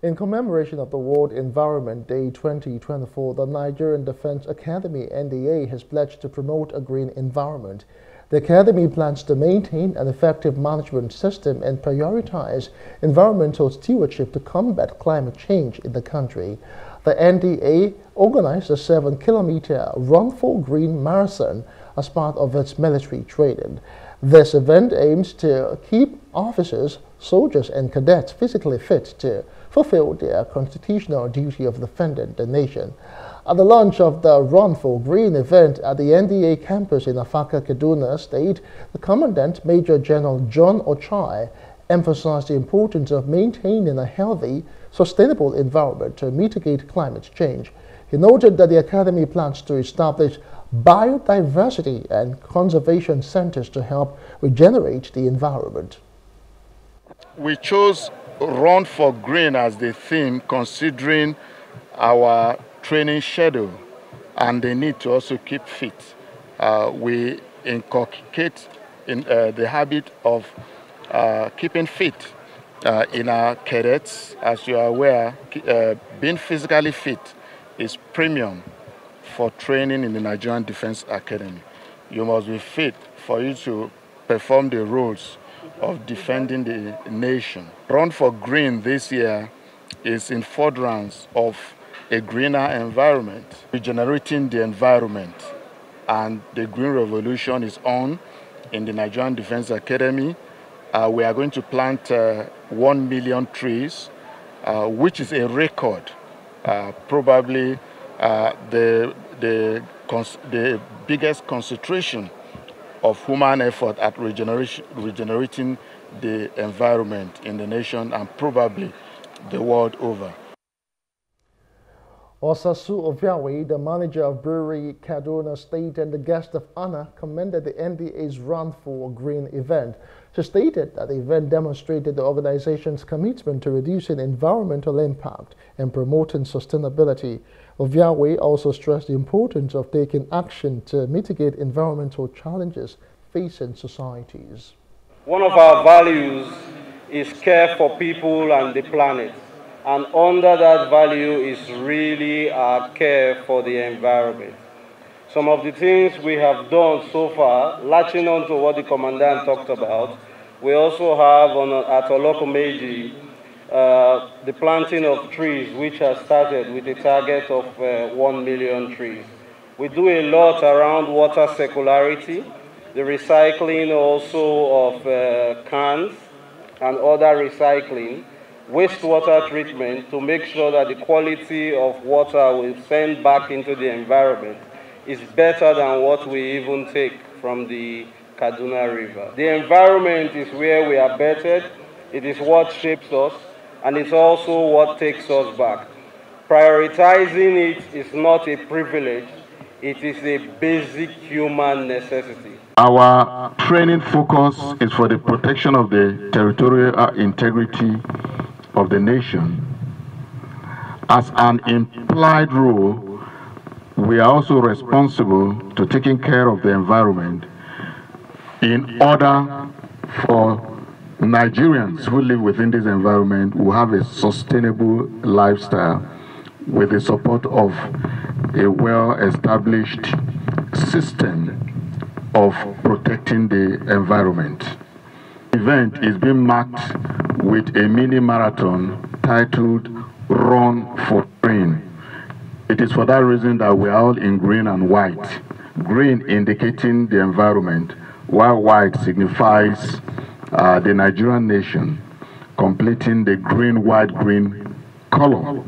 In commemoration of the World Environment Day 2024, the Nigerian Defense Academy NDA has pledged to promote a green environment. The Academy plans to maintain an effective management system and prioritize environmental stewardship to combat climate change in the country. The NDA organized a seven kilometer Run for Green marathon as part of its military training. This event aims to keep officers, soldiers, and cadets physically fit to fulfill their constitutional duty of defending the nation. At the launch of the Run for Green event at the NDA campus in Afaka, Kaduna State, the Commandant Major General John Ochai emphasized the importance of maintaining a healthy, sustainable environment to mitigate climate change. He noted that the Academy plans to establish biodiversity and conservation centers to help regenerate the environment. We chose Run for Green as the theme considering our training schedule and the need to also keep fit. Uh, we inculcate in uh, the habit of uh, keeping fit uh, in our cadets. As you are aware, uh, being physically fit is premium for training in the Nigerian Defense Academy. You must be fit for you to perform the roles of defending the nation. Run for Green this year is in furtherance of a greener environment, regenerating the environment. And the Green Revolution is on in the Nigerian Defense Academy. Uh, we are going to plant uh, 1 million trees, uh, which is a record. Uh, probably uh, the, the, the biggest concentration of human effort at regenerating the environment in the nation and probably the world over. Osasu Oviawe, the manager of Brewery Kaduna State and the guest of honor, commended the NDA's Run for Green event. She stated that the event demonstrated the organization's commitment to reducing environmental impact and promoting sustainability. Oviawe also stressed the importance of taking action to mitigate environmental challenges facing societies. One of our values is care for people and the planet. And under that value is really our care for the environment. Some of the things we have done so far, latching on to what the commandant talked about, we also have on, at Olokemeji uh, the planting of trees, which has started with a target of uh, 1 million trees. We do a lot around water circularity, the recycling also of uh, cans and other recycling, wastewater treatment to make sure that the quality of water we send back into the environment is better than what we even take from the Kaduna River. The environment is where we are bettered, it is what shapes us, and it's also what takes us back. Prioritizing it is not a privilege, it is a basic human necessity. Our training focus is for the protection of the territorial integrity of the nation. As an implied rule, we are also responsible to taking care of the environment in order for Nigerians who live within this environment will have a sustainable lifestyle with the support of a well-established system of protecting the environment. The event is being marked with a mini marathon titled Run for Green. It is for that reason that we are all in green and white. Green indicating the environment, while white signifies uh, the Nigerian nation, completing the green, white, green color.